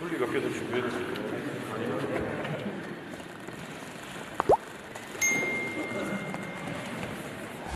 물리가 계속 준비해야 되지.